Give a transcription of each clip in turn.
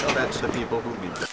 Tell that to the people who need it.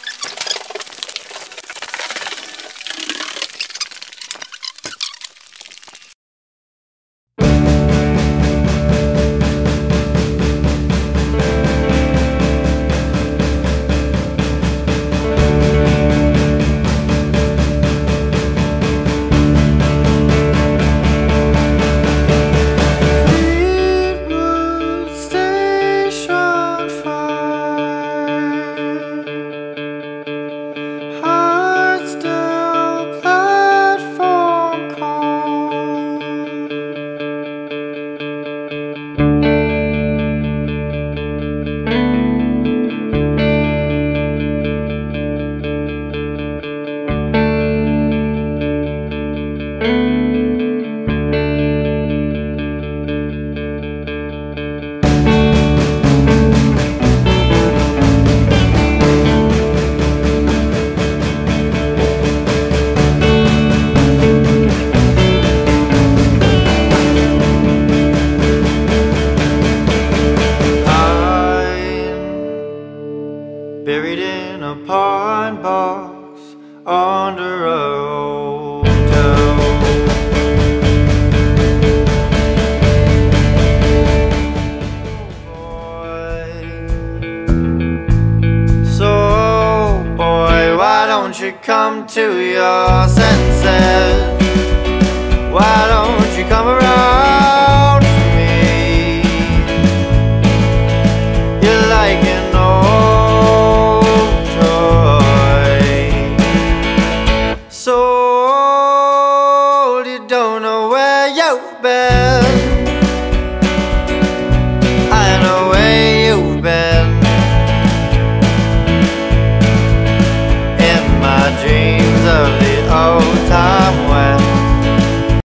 Buried in a pine box under a hotel. So, boy, why don't you come to your senses?